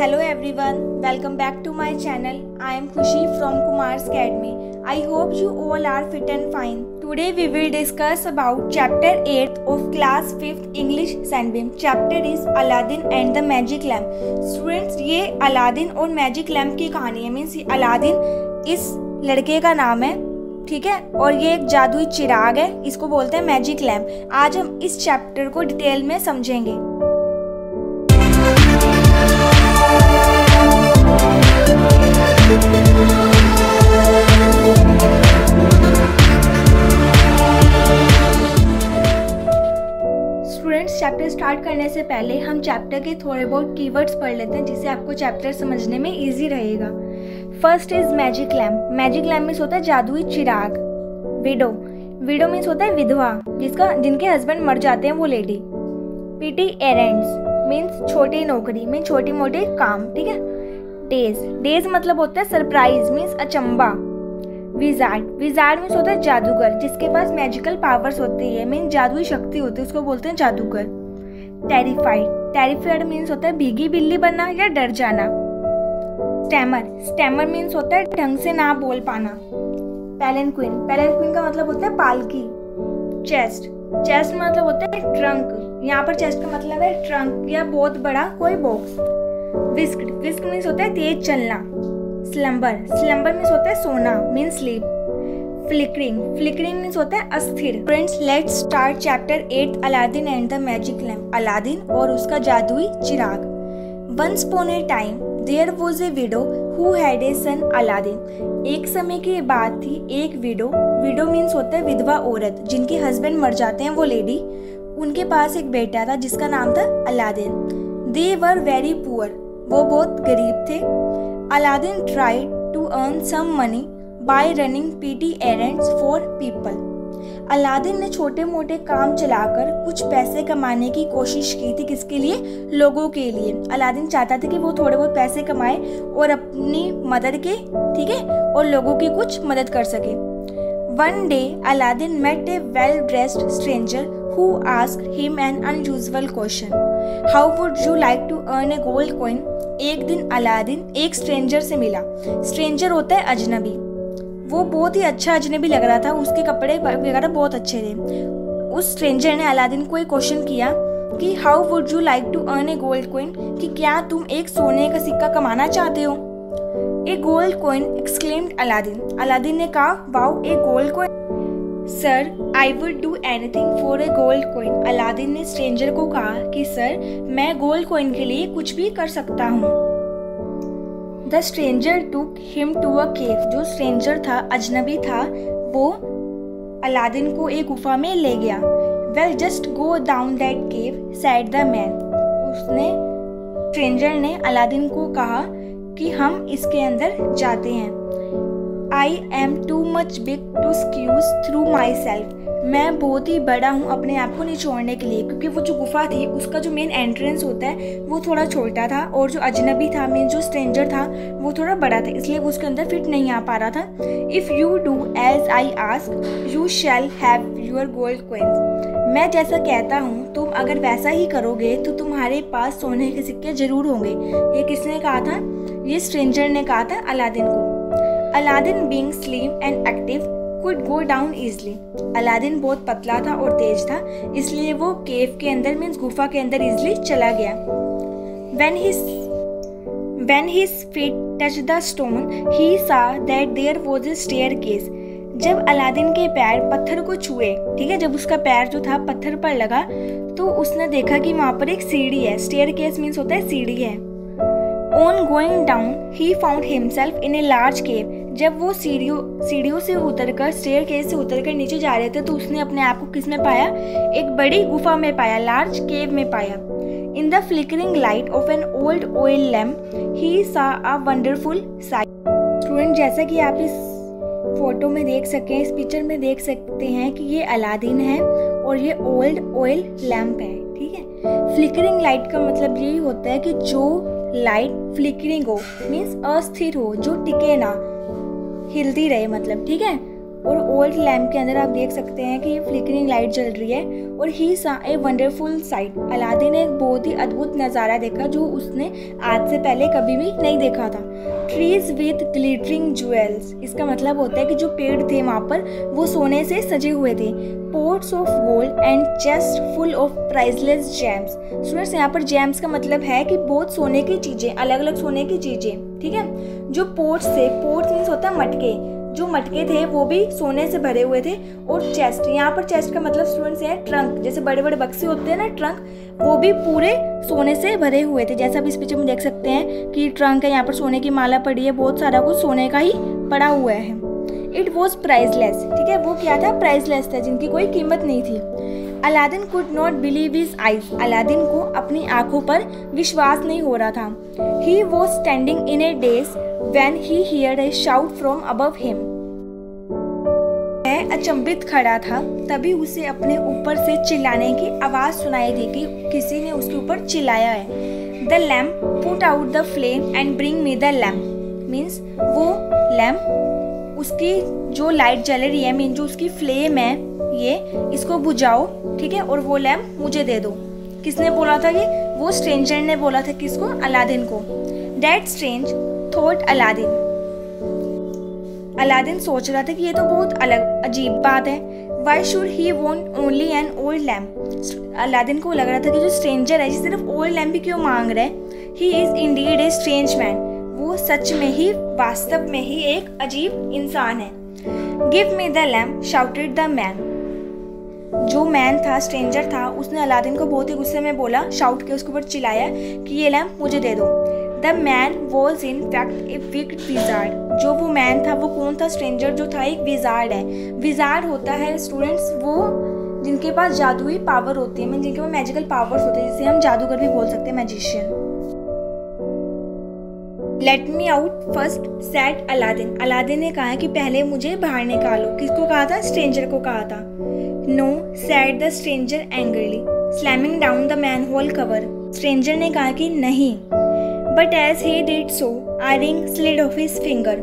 Hello everyone welcome back to my channel I am Khushi from Kumar academy I hope you all are fit and fine today we will discuss about chapter eight of class fifth English Sunbeam chapter is Aladdin and the magic lamp students ये Aladdin और magic lamp की कहानी है means Aladdin इस लड़के का नाम है, ठीक है? और ये एक जादुई चिराग है, इसको बोलते हैं मैजिक लैम्प आज हम इस चैप्टर को डिटेल में समझेंगे। चैप्टर स्टार्ट करने से पहले हम चैप्टर के थोड़े बहुत कीवर्ड्स पढ़ लेते हैं, जिससे आपको चैप्टर समझने में इजी रहेगा। First is magic lamp magic lamp means होता है जादुई चिराग। विडो विडो मीन्स होता है विधवा, जिसका, जिनके हस्बैंड मर जाते हैं वो लेडी पीटी एरेंट्स मीन्स छोटी नौकरी मीन छोटी मोटी काम, ठीक है? डेज़ डेज़ मतलब होता है सरप्राइज़ मीन्स अचंबा। विजार्ड विजार्ड मीन्स होता है जादूगर, जिसके पास मैजिकल पावर्स होती है। मीन जादुई शक्ति होती है, उसको बोलते हैं जादूगर। टेरिफाइड टेरिफाइड मीन्स होता है भीगी बिल्ली बनना या डर जाना। स्टैमर स्टैमर मीन्स होता है ढंग से ना बोल पाना। पैलन क्वीन पैलन क्वीन का मतलब होता है पालकी। चेस्ट चेस्ट मतलब होता है ट्रंक यहाँ पर चेस्ट का मतलब है ट्रंक या बहुत बड़ा कोई बॉक्स विस्क विस्क मीन्स होता है तेज चलना। स्लम्बर स्लम्बर मीन्स होता है सोना स्लीप फ्लिकरिंग फ्लिकरिंग मीन्स होता है अस्थिर। Friends start chapter eight Aladdin and the magic lamp Aladdin और उसका जादुई चिराग। Once upon a time there was a widow who had a son Aladdin एक समय की बात थी एक विडो विडो मीन्स होता है विधवा औरत, जिनके हस्बैंड मर जाते हैं वो लेडी उनके पास एक बेटा था जिसका नाम था Aladdin they were very poor वो बहुत गरीब थे। Aladdin tried to earn some money by running petty errands for people Aladdin ने छोटे मोटे काम चलाकर कुछ पैसे कमाने की कोशिश की थी किसके लिए? लोगों के लिए। अलादीन चाहता था कि वो थोड़े बहुत पैसे कमाए और अपनी मदद के, ठीक है, और लोगों की कुछ मदद कर सके। One day Aladdin met a well dressed stranger who asked him an unusual question. How would you like to earn a gold coin? एक दिन अलादीन एक स्ट्रेंजर से मिला। स्ट्रेंजर होता है अजनबी। वो बहुत ही अच्छा अजनबी लग रहा था। उसके कपड़े वगैरह बहुत अच्छे थे। उस स्ट्रेंजर ने अलादीन को एक क्वेश्चन किया कि how would you like to earn a gold coin कि क्या तुम एक सोने का सिक्का कमाना चाहते हो? A gold coin exclaimed Aladdin. Aladdin ने कहा wow a gold coin sir I would do anything for a gold coin Aladdin ने स्ट्रेंजर को कहा कि सर मैं गोल्ड कॉइन के लिए कुछ भी कर सकता हूँ. The stranger took him to a cave जो स्ट्रेंजर था, अजनबी था, वो अलादीन को एक गुफा में ले गया। Well just go down that cave said the man उसने स्ट्रेंजर ने अलादीन को कहा कि, हम इसके अंदर जाते हैं। I am too much big to squeeze through myself मैं बहुत ही बड़ा हूँ अपने आप को निचोड़ने के लिए, क्योंकि वो जो गुफा थी, उसका जो मेन एंट्रेंस होता है, वो थोड़ा छोटा था और जो अजनबी था मेन जो स्ट्रेंजर था, वो थोड़ा बड़ा था, इसलिए वो उसके अंदर फिट नहीं आ पा रहा था। If you do as I ask you shall have your gold coins मैं जैसा कहता हूँ, तुम अगर वैसा ही करोगे तो तुम्हारे पास सोने के सिक्के ज़रूर होंगे। ये किसने कहा था? ये स्ट्रेंजर ने कहा था अलादीन को। Aladdin being slim and active could go down easily Aladdin बहुत पतला था और तेज था, इसलिए वो केव के अंदर मीन्स गुफा के अंदर इजली चला गया। When his when his feet touch the stone he saw that there was a staircase जब अलादीन के पैर पत्थर को छुए, ठीक है, जब उसका पैर जो था पत्थर पर लगा तो उसने देखा कि वहाँ पर एक सीढ़ी है। स्टेयर केस मीन्स होता है सीढ़ी है। On going down he found himself in a large cave जब वो सीढ़ियों सीढ़ियों से उतरकर स्टेयर केस से उतरकर नीचे जा रहे थे तो उसने अपने आप को किसमें पाया? एक बड़ी गुफा में पाया लार्ज केव में पाया। In the flickering light of an old oil lamp he saw a wonderful site student जैसा कि आप इस फ़ोटो में देख सकें इस पिक्चर में देख सकते हैं कि ये अलादीन है और ये ओल्ड ऑयल लैम्प है, ठीक है? फ्लिकरिंग लाइट का मतलब यही होता है कि जो लाइट फ्लिकरिंग हो मीन्स अस्थिर हो, जो टिके ना। हिलती रहे मतलब ठीक है? और ओल्ड लैम्प के अंदर आप देख सकते हैं कि ये फ्लिकरिंग लाइट जल रही है और ही सा ए वंडरफुल साइट अलादीन ने एक बहुत ही अद्भुत नज़ारा देखा जो उसने आज से पहले कभी भी नहीं देखा था। ट्रीज विथ ग्लिटरिंग ज्वेल्स इसका मतलब होता है कि जो पेड़ थे वहाँ पर, वो सोने से सजे हुए थे। Pots of gold and chest full of priceless gems students यहाँ पर जेम्स का मतलब है कि बहुत सोने की चीज़ें अलग अलग सोने की चीज़ें, ठीक है? जो पोर्ट्स थे पोर्ट्स मीन्स होता है मटके। जो मटके थे, वो भी सोने से भरे हुए थे। और चेस्ट यहाँ पर चेस्ट का मतलब स्टूडेंट्स है ट्रंक जैसे बड़े बड़े बक्से होते हैं ना ट्रंक वो भी पूरे सोने से भरे हुए थे। जैसा आप इस पिक्चर में देख सकते हैं कि ट्रंक है, यहाँ पर सोने की माला पड़ी है, बहुत सारा कुछ सोने का ही पड़ा हुआ है। इट वॉज़ प्राइसलेस ठीक है? वो क्या था? प्राइसलेस था, जिनकी कोई कीमत नहीं थी। Aladdin could not believe his eyes Aladdin को अपनी आँखों पर विश्वास नहीं हो रहा था। He was standing in a daze when he hear a shout from above him वह अचंभित खड़ा था, तभी उसे अपने ऊपर से चिल्लाने की आवाज़ सुनाई दी कि किसी ने उसके ऊपर चिल्लाया है। The lamp put out the flame and bring me the lamp means वो लैम्प उसकी जो लाइट जल रही है मीन जो उसकी फ्लेम है, ये, इसको बुझाओ, ठीक है? और वो लैम्प मुझे दे दो। किसने बोला था ये? वो स्ट्रेंजर ने बोला था किसको? अलादीन को। That strange thought Aladdin. Aladdin सोच रहा था कि ये तो बहुत अलग, अजीब बात है। Why should he want only an old lamp Aladdin को लग रहा था कि जो स्ट्रेंजर है सिर्फ़ ओल्ड लैम्प ही क्यों मांग रहा है? He is indeed a strange man वो सच में ही, वास्तव में ही एक अजीब इंसान है। Give me the lamp shouted the man जो मैन था स्ट्रेंजर था, उसने अलादीन को बहुत ही गुस्से में बोला शाउट के उसके ऊपर चिल्लाया कि ये लैम्प मुझे दे दो। The man was in fact a wicked wizard जो वो मैन था, वो कौन था? स्ट्रेंजर जो था, एक विजार्ड है। विजार्ड होता है स्टूडेंट्स वो जिनके पास जादुई पावर होती है जिनके पास मैजिकल पावर्स होते हैं, जिसे हम जादूगर भी बोल सकते हैं magician let me out first said Aladdin Aladdin ने कहा कि पहले मुझे बाहर निकालो। किसको कहा था? स्ट्रेंजर को कहा था। No said the stranger angrily slamming down the manhole cover stranger ने कहा कि नहीं। But as he did so a ring slid off his finger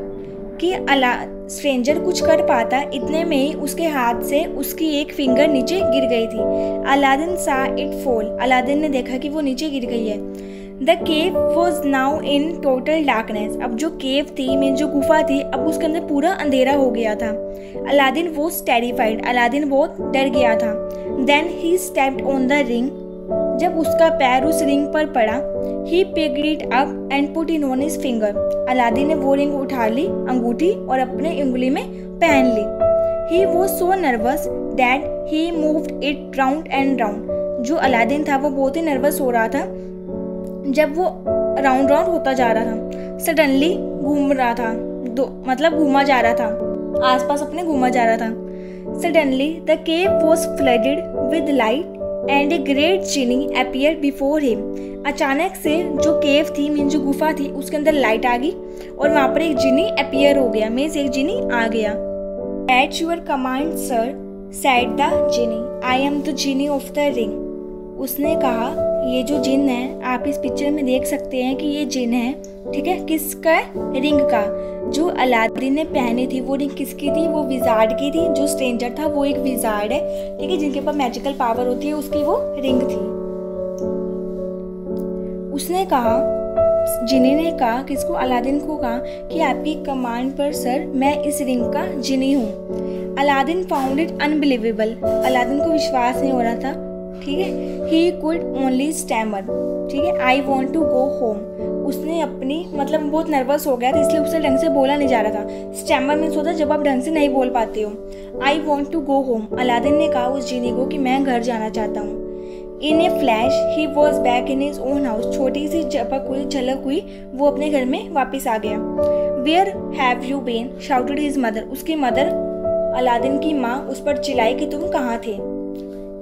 कि अला स्ट्रेंजर कुछ कर पाता, इतने में ही उसके हाथ से उसकी एक फिंगर नीचे गिर गई थी। अलादीन सा इट फॉल अलादीन ने देखा कि वो नीचे गिर गई है। The cave was now in total darkness अब जो केव थी मीन जो गुफा थी, अब उसके अंदर पूरा अंधेरा हो गया था। अलादीन वो टेरिफाइड अलादीन बहुत डर गया था। Then he stepped on the ring जब उसका पैर उस रिंग पर पड़ा he picked it up and put in on his finger Aladdin ने वो रिंग उठा ली, अंगूठी और अपने उंगली में पहन ली। He was so nervous that he moved it round and round जो अलादीन था, वो बहुत ही नर्वस हो रहा था। जब वो राउंड राउंड होता जा रहा था सडनली घूम रहा था, दो मतलब घूमा जा रहा था, आसपास अपने घूमा जा रहा था। Suddenly the cave was flooded with light and a great genie appear before him अचानक से जो केव थी मीन जो गुफा थी, उसके अंदर लाइट आ गई और वहाँ पर एक जिनी अपियर हो गया। मीन्स एक जिनी आ गया। At your command sir said the genie I am the genie of the ring उसने कहा ये जो जिन है, आप इस पिक्चर में देख सकते हैं कि ये जिन है, ठीक है? किसका? रिंग का। जो अलादीन ने पहनी थी, वो रिंग किसकी थी? वो विजार्ड की थी। जो स्ट्रेंजर था, वो एक विजार्ड है, ठीक है? जिनके पास मैजिकल पावर होती है, उसकी वो रिंग थी। उसने कहा जिनी ने कहा, किसको? अलादीन को कहा कि आपकी कमांड पर सर मैं इस रिंग का जिनी हूँ। Aladdin found it unbelievable Aladdin को विश्वास नहीं हो रहा था। ठीक है? ही कुड ओनली स्टैमर ठीक है? I want to go home उसने अपनी मतलब बहुत नर्वस हो गया था, इसलिए उसे ढंग से बोला नहीं जा रहा था। स्टैमर मीन्स होता जब आप ढंग से नहीं बोल पाते हो। I want to go home Aladdin ने कहा उस जीनी को कि मैं घर जाना चाहता हूँ। In a flash he was back in his own house छोटी सी झपक हुई, झलक हुई, वो अपने घर में वापस आ गया। Where have you been shouted his mother उसकी मदर अलादीन की माँ, उस पर चिल्लाई कि तुम कहाँ थे?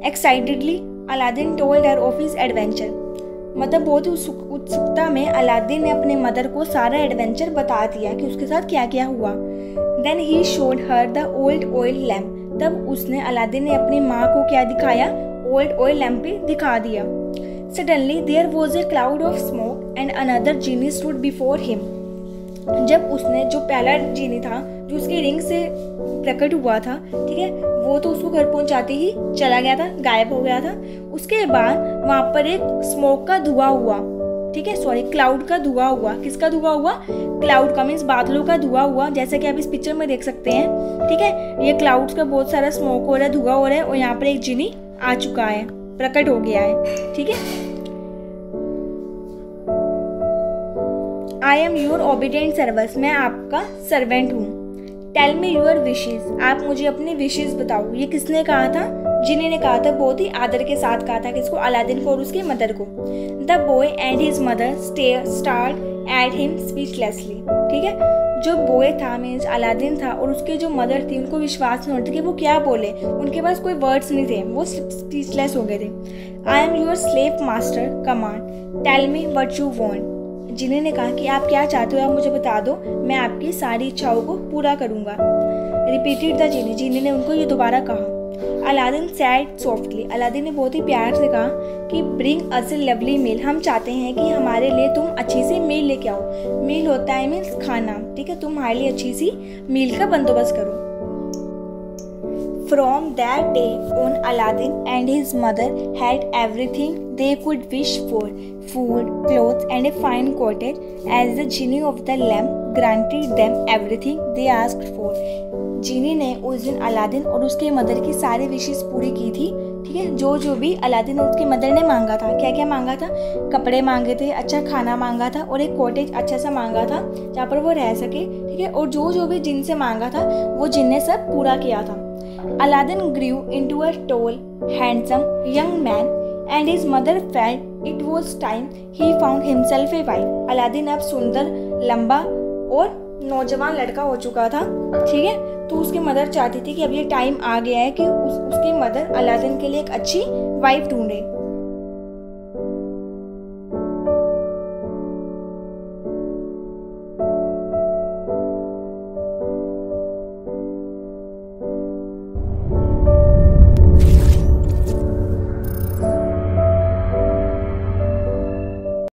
Excitedly Aladdin told her of his adventure मतलब बहुत ही उत्सुकता में अलादीन ने अपने मदर को सारा एडवेंचर बता दिया कि उसके साथ क्या क्या हुआ। Then he showed her the old oil lamp तब उसने अलादीन ने अपनी माँ को क्या दिखाया? ओल्ड ऑयल लैम्प भी दिखा दिया। Suddenly there was a cloud of smoke and another genie stood before him जब उसने जो पहला जीनी था जो उसके रिंग से प्रकट हुआ था, ठीक है, वो तो उसको घर पहुंचाते ही चला गया था, गायब हो गया था। उसके बाद वहाँ पर एक स्मोक का धुआँ हुआ, ठीक है सॉरी क्लाउड का धुआँ हुआ। किसका धुआँ हुआ? क्लाउड का मीन्स बादलों का धुआँ हुआ, जैसा कि आप इस पिक्चर में देख सकते हैं, ठीक है। ये क्लाउड्स का बहुत सारा स्मोक हो रहा है, धुआँ हो रहा है, और यहाँ पर एक जिनी आ चुका है, प्रकट हो गया है, ठीक है। I am your obedient servants मैं आपका सर्वेंट हूँ। टेल मी यूर विशेज आप मुझे अपनी विशेज बताओ। ये किसने कहा था? जिन्हें ने कहा था, बहुत ही आदर के साथ कहा था किसको अलादीन को और उसकी मदर को। The boy and his mother stay start at him speechlessly ठीक है? जो बॉय था मीन्स अलादीन था और उसके जो मदर थी, उनको विश्वास नहीं होता कि वो क्या बोले। उनके पास कोई वर्ड्स नहीं थे। वो स्पीचलेस हो गए थे। I am your slave master command tell me what you want जिन्हें ने कहा कि आप क्या चाहते हो आप मुझे बता दो। मैं आपकी सारी इच्छाओं को पूरा करूँगा। रिपीटेड द जीनी जीनी ने उनको ये दोबारा कहा। अलादीन सैड सॉफ्टली अलादीन ने बहुत ही प्यार से कहा कि ब्रिंग अस ए लवली मील हम चाहते हैं कि हमारे लिए तुम अच्छी सी मील लेके आओ। मील होता है मीन्स खाना ठीक है? तुम हमारे लिए अच्छी सी मील का बंदोबस्त करो। From that day on, Aladdin and his mother had everything they could wish for. Food, clothes and a fine coated, as the genie of the lamp granted them everything they asked for. Genie ने उस दिन Aladdin और उसके mother की सारी विशेष पूरी की थी, ठीक है? जो जो भी अलादीन और उसकी मदर ने मांगा था। क्या क्या मांगा था? कपड़े मांगे थे अच्छा खाना मांगा था और एक कॉटेज अच्छा सा मांगा था, जहाँ पर वो रह सके, ठीक है? और जो जो भी जिन से मांगा था, वो जिन ने सब पूरा किया था। Aladdin grew into a tall handsome young man and his mother felt it was time he found himself a wife Aladdin अब सुंदर लंबा और नौजवान लड़का हो चुका था। ठीक है? तो उसकी मदर चाहती थी कि अब ये टाइम आ गया है कि उस, उसकी मदर अलादीन के लिए एक अच्छी वाइफ ढूंढे।